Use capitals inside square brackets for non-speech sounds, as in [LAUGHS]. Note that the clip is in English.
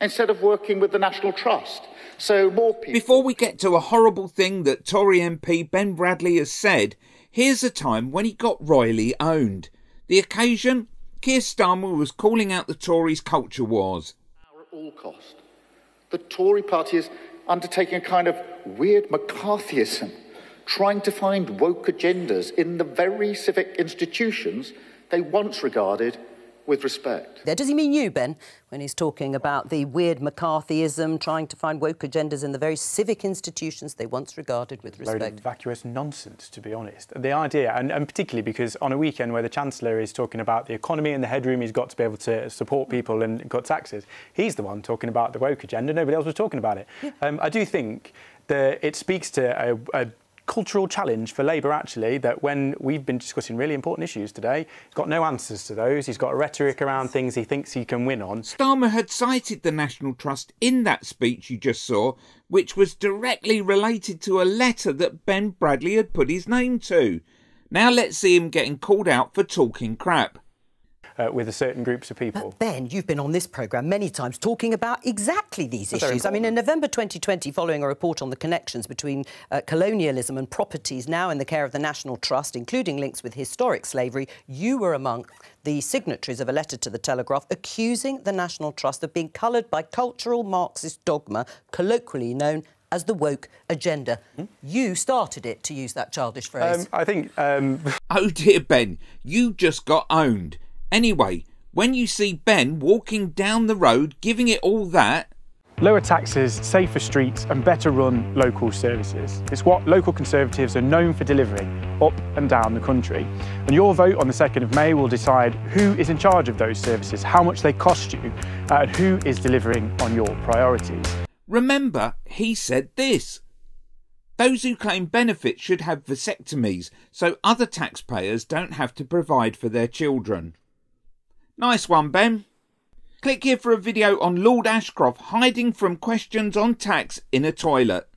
instead of working with the National Trust. So more people. Before we get to a horrible thing that Tory MP Ben Bradley has said, here's a time when he got royally owned. The occasion? Keir Starmer was calling out the Tories' culture wars. At all cost. The Tory party is undertaking a kind of weird McCarthyism, trying to find woke agendas in the very civic institutions they once regarded with respect. There, does he mean you, Ben, when he's talking about the weird McCarthyism, trying to find woke agendas in the very civic institutions they once regarded with respect? Very vacuous nonsense, to be honest. The idea, and, and, particularly because on a weekend where the Chancellor is talking about the economy and the headroom he's got to be able to support people and cut taxes, he's the one talking about the woke agenda. Nobody else was talking about it. Yeah. Um, I do think that it speaks to a, a cultural challenge for Labour, actually, that when we've been discussing really important issues today, he's got no answers to those. He's got a rhetoric around things he thinks he can win on. Starmer had cited the National Trust in that speech you just saw, which was directly related to a letter that Ben Bradley had put his name to. Now let's see him getting called out for talking crap uh, with a certain groups of people. But ben, you've been on this programme many times talking about exactly these That's issues. I mean, in November 2020, following a report on the connections between uh, colonialism and properties now in the care of the National Trust, including links with historic slavery, you were among the signatories of a letter to the Telegraph accusing the National Trust of being coloured by cultural Marxist dogma, colloquially known as the woke agenda. Hmm? You started it, to use that childish phrase. Um, I think. Um... [LAUGHS] Oh dear, Ben, you just got owned. Anyway, when you see Ben walking down the road giving it all that, Lower taxes, safer streets, and better run local services. It's what local Conservatives are known for delivering up and down the country. And your vote on the 2nd of May will decide who is in charge of those services, how much they cost you, uh, and who is delivering on your priorities. Remember, he said this. Those who claim benefits should have vasectomies so other taxpayers don't have to provide for their children. Nice one, Ben. Click here for a video on Lord Ashcroft hiding from questions on tax in a toilet.